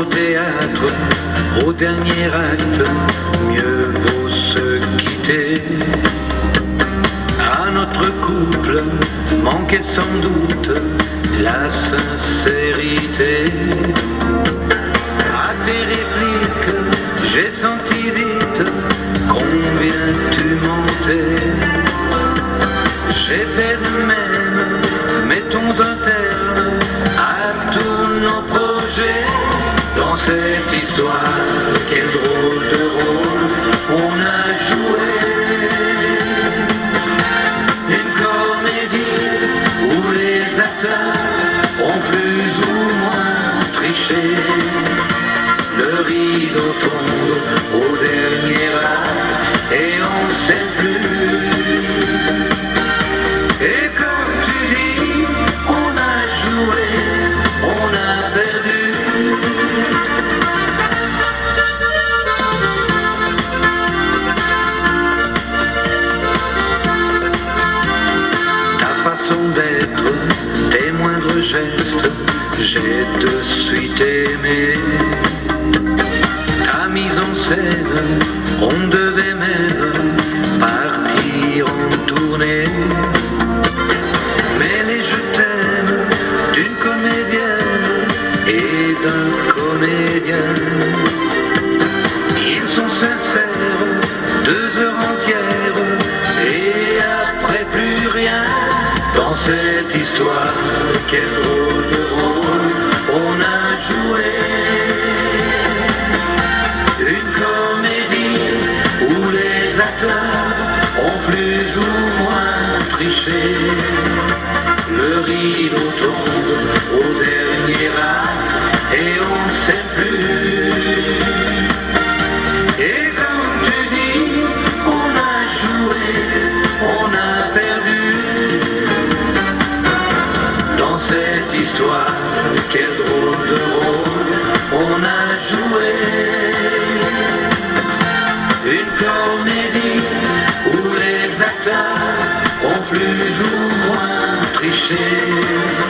au théâtre, au dernier acte, mieux vaut se quitter. À notre couple manquait sans doute la sincérité. À tes répliques, j'ai senti vite combien tu mentais. Le rideau tombe au dernier acte et on ne sait plus. Et comme tu dis, on a joué, on a perdu. Ta façon d'être, tes moindres gestes, j'ai de suite aimé. Ta mise en scène, on devait même partir en tournée. Cette histoire, quel drôle de rôle on a joué. Une comédie où les acteurs ont plus ou moins triché. Cette histoire, quel drôle de rôle on a joué. Une comédie où les acteurs ont plus ou moins triché.